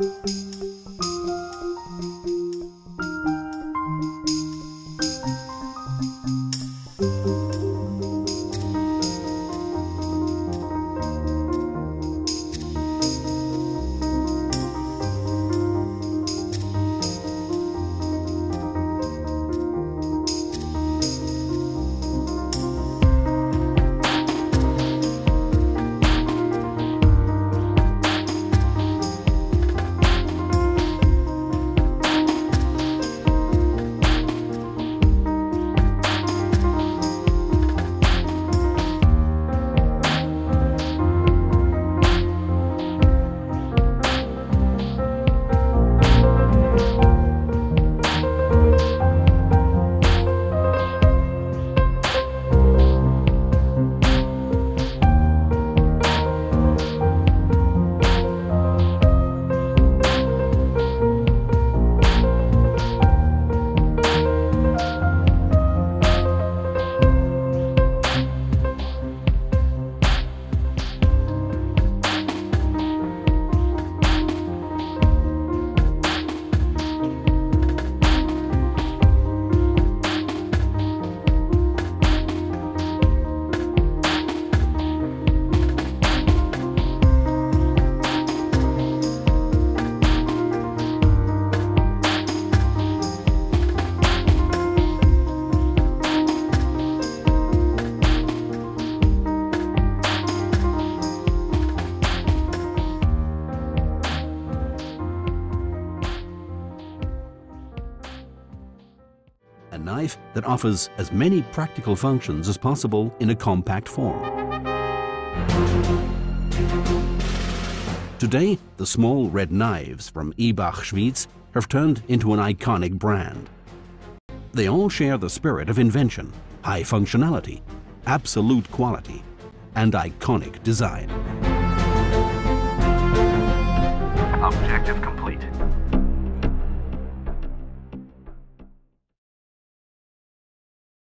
Música that offers as many practical functions as possible in a compact form. Today, the small red knives from Ibach Schwyz have turned into an iconic brand. They all share the spirit of invention, high functionality, absolute quality, and iconic design. Objective complete.